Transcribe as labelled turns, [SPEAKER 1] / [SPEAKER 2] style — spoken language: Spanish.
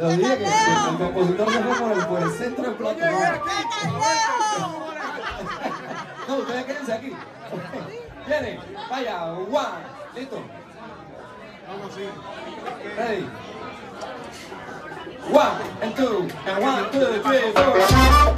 [SPEAKER 1] Los días que el compositor se fue por el, por el centro del plato. No, ustedes quédense aquí. Viene, vaya, one, listo.
[SPEAKER 2] Vamos, sí.
[SPEAKER 1] Ready. One, and two, and one, two, three.